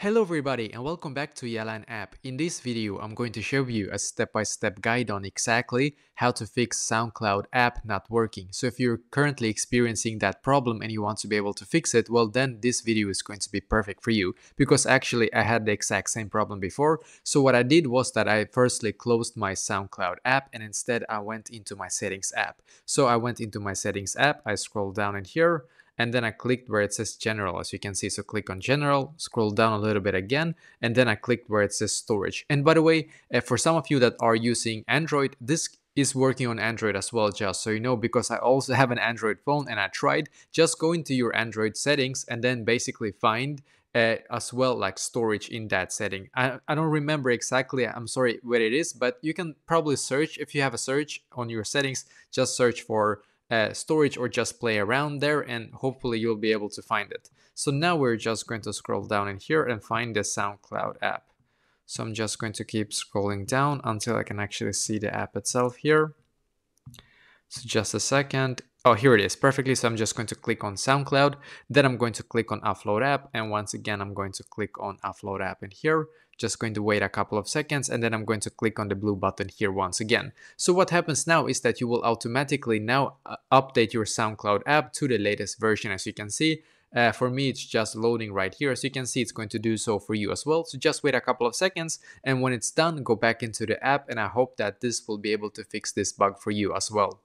Hello everybody and welcome back to Yalan app. In this video, I'm going to show you a step-by-step -step guide on exactly how to fix SoundCloud app not working. So if you're currently experiencing that problem and you want to be able to fix it, well then this video is going to be perfect for you because actually I had the exact same problem before. So what I did was that I firstly closed my SoundCloud app and instead I went into my settings app. So I went into my settings app, I scroll down in here, and then I clicked where it says general as you can see. So click on general scroll down a little bit again and then I clicked where it says storage. And by the way uh, for some of you that are using Android this is working on Android as well just so you know because I also have an Android phone and I tried just go into your Android settings and then basically find uh, as well like storage in that setting. I, I don't remember exactly, I'm sorry where it is, but you can probably search if you have a search on your settings, just search for uh, storage or just play around there and hopefully you'll be able to find it. So now we're just going to scroll down in here and find the SoundCloud app. So I'm just going to keep scrolling down until I can actually see the app itself here. So just a second. Oh, here it is perfectly. So I'm just going to click on SoundCloud. Then I'm going to click on Offload App. And once again, I'm going to click on Offload App in here. Just going to wait a couple of seconds and then I'm going to click on the blue button here once again. So what happens now is that you will automatically now uh, update your SoundCloud app to the latest version as you can see. Uh, for me, it's just loading right here. As you can see, it's going to do so for you as well. So just wait a couple of seconds. And when it's done, go back into the app. And I hope that this will be able to fix this bug for you as well.